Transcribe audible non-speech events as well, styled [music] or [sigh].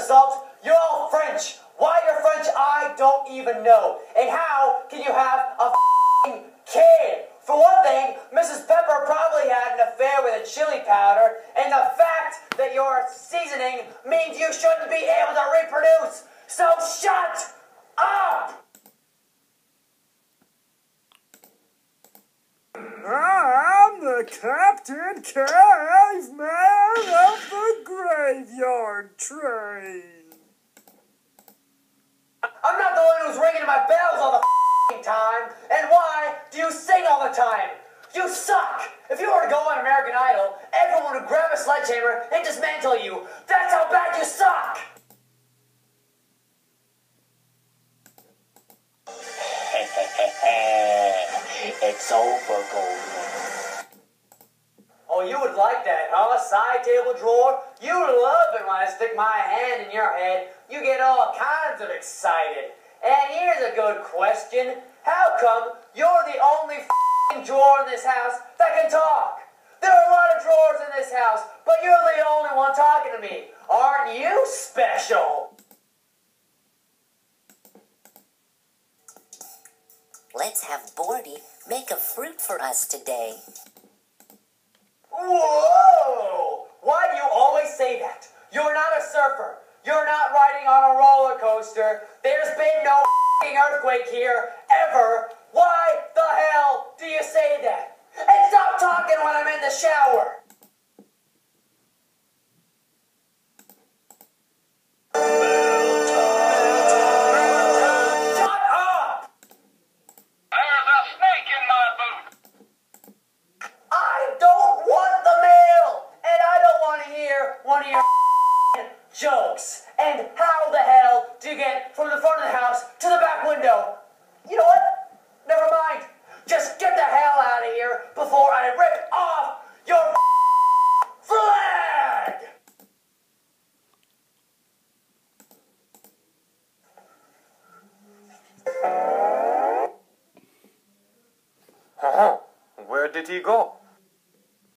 Mr. You're all French. Why you're French, I don't even know. And how can you have a kid? For one thing, Mrs. Pepper probably had an affair with a chili powder, and the fact that you're seasoning means you shouldn't be able to reproduce. So shut Captain Caveman of the Graveyard Train. I'm not the one who's ringing my bells all the time. And why do you sing all the time? You suck! If you were to go on American Idol, everyone would grab a sledgehammer and dismantle you. That's how bad you suck! [laughs] it's over, Goldman. You would like that, huh? Side table drawer? You love it when I stick my hand in your head. You get all kinds of excited. And here's a good question. How come you're the only drawer in this house that can talk? There are a lot of drawers in this house, but you're the only one talking to me. Aren't you special? Let's have Bordy make a fruit for us today. Whoa! Why do you always say that? You're not a surfer. You're not riding on a roller coaster. There's been no earthquake here, ever. Why the hell do you say that? And stop talking when I'm in the shower. Jokes. And how the hell do you get from the front of the house to the back window? You know what? Never mind. Just get the hell out of here before I rip off your [laughs] flag. Oh, [laughs] where did he go?